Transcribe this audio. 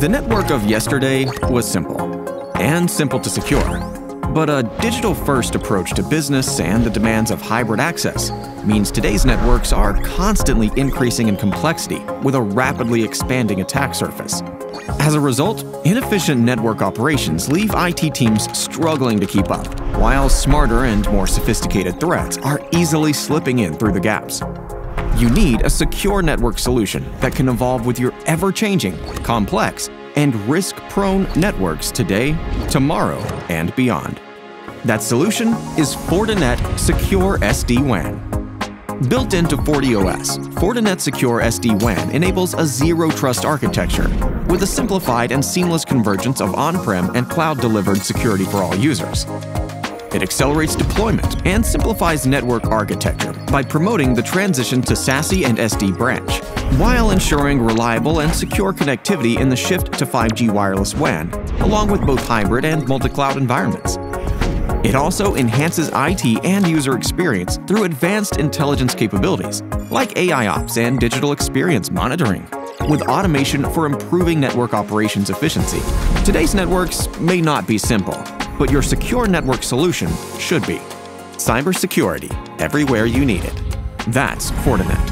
The network of yesterday was simple and simple to secure. But a digital first approach to business and the demands of hybrid access means today's networks are constantly increasing in complexity with a rapidly expanding attack surface. As a result, inefficient network operations leave IT teams struggling to keep up, while smarter and more sophisticated threats are easily slipping in through the gaps. You need a secure network solution that can evolve with your ever changing, complex, and risk prone networks today, tomorrow, and beyond. That solution is Fortinet Secure SD WAN. Built into FortiOS, Fortinet Secure SD WAN enables a zero trust architecture with a simplified and seamless convergence of on prem and cloud delivered security for all users. It accelerates deployment and simplifies network architecture by promoting the transition to SASE and SD branch, while ensuring reliable and secure connectivity in the shift to 5G wireless WAN, along with both hybrid and multi-cloud environments. It also enhances IT and user experience through advanced intelligence capabilities, like AI ops and digital experience monitoring, with automation for improving network operations efficiency. Today's networks may not be simple, but your secure network solution should be. Cybersecurity, everywhere you need it. That's Fortinet.